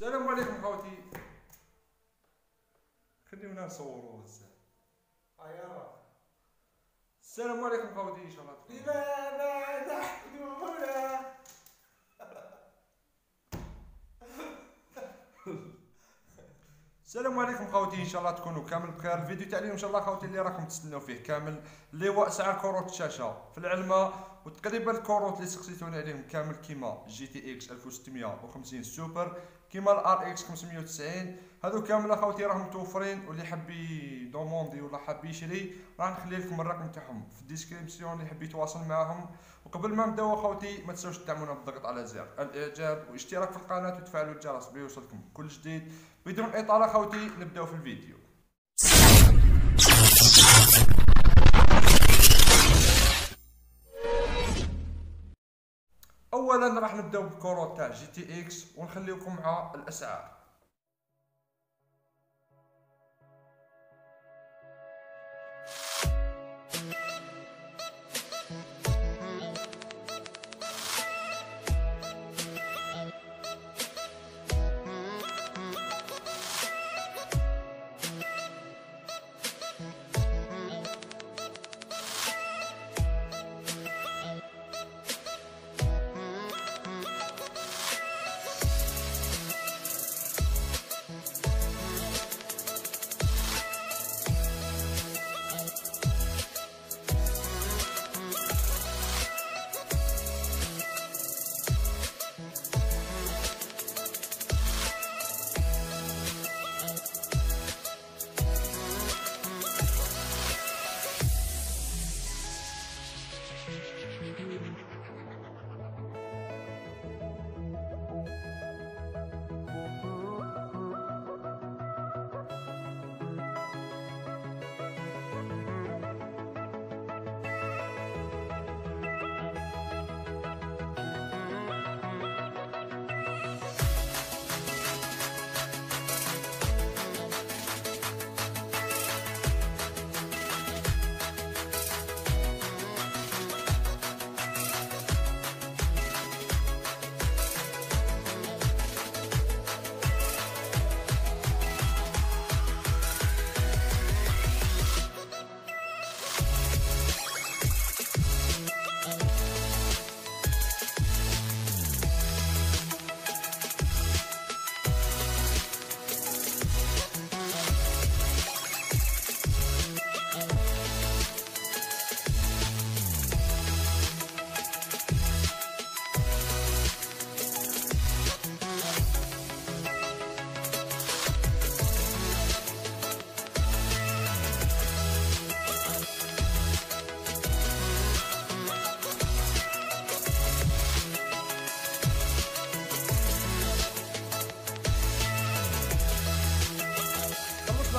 السلام عليكم خوتي خليونا نصوروا بزاف أيوة. السلام عليكم خوتي إن شاء الله لماذا هنا؟ السلام عليكم خوتي إن شاء الله تكونوا كامل بخير. الفيديو تاع اليوم إن شاء الله خوتي اللي راكم تستناو فيه كامل اللي هو اسعار كروت الشاشه في العلمة وتقريبا الكروت اللي سقسيتوني عليهم كامل كيما GTX 1650 سوبر. كيما ال RX 590 هذو كامل اخوتي راهم متوفرين واللي حاب يدوموندي ولا حاب يشري راح نخلي لكم الرقم تاعهم في ال description اللي حاب يتواصل معاهم. وقبل ما نبداو اخوتي ما تنساوش تدعمونا بالضغط على زر الإعجاب واشتراك في القناة وتفعلوا الجرس بيوصلكم كل جديد. بدون إطالة اخوتي نبداو في الفيديو. اولا راح نبداو بالكروت تاع GTX ونخليكم مع الأسعار.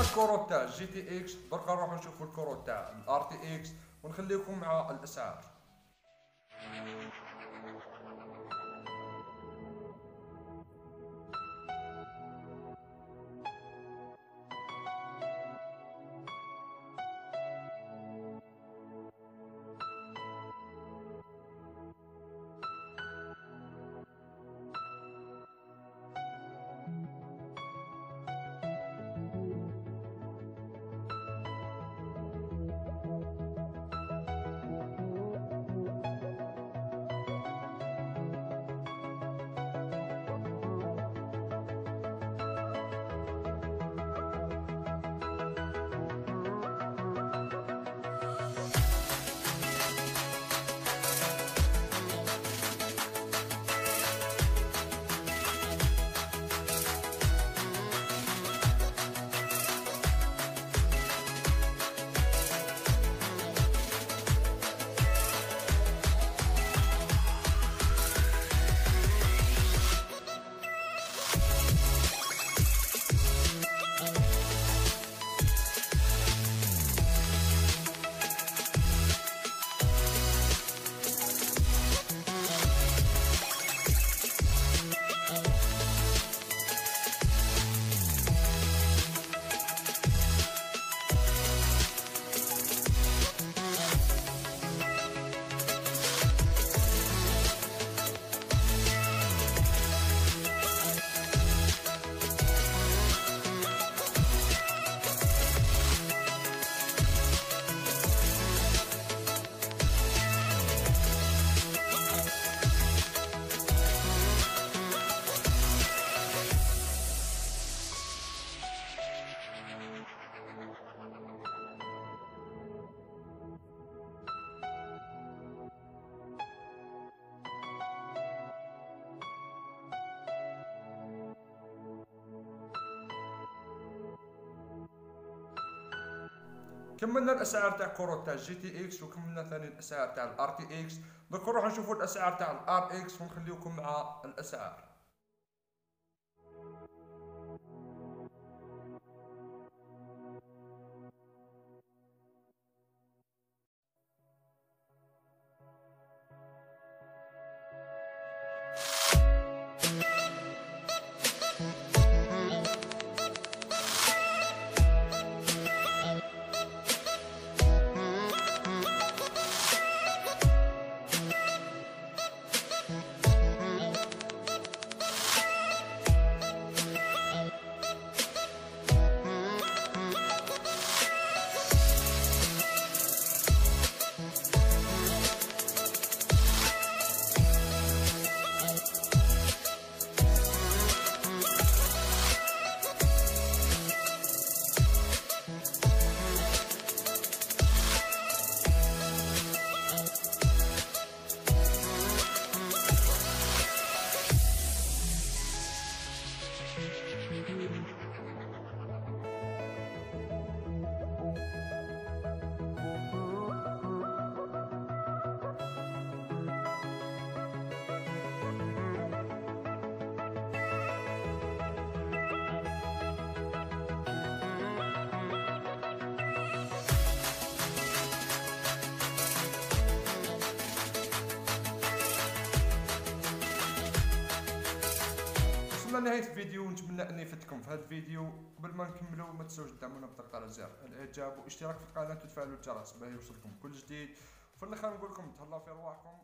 الكروت تاع GTX دركا نروحو نشوفو الكروت تاع ال RTX ونخليكم مع الأسعار. كملنا الأسعار تاع كروت تاع GTX وكملنا ثاني الأسعار تاع ال RTX؟ دوك نروح نشوفوا الأسعار تاع ال RX ونخليكم مع الأسعار. لنهايه الفيديو ونتمنى أني فدتكم في هذا الفيديو. قبل ما نكملوا ما تنساوش تدعمونا بضغط على زر الإعجاب واشتراك في القناة وتفعلوا الجرس باش يوصلكم كل جديد. وفي الآخر نقول لكم تهلاو في رواحكم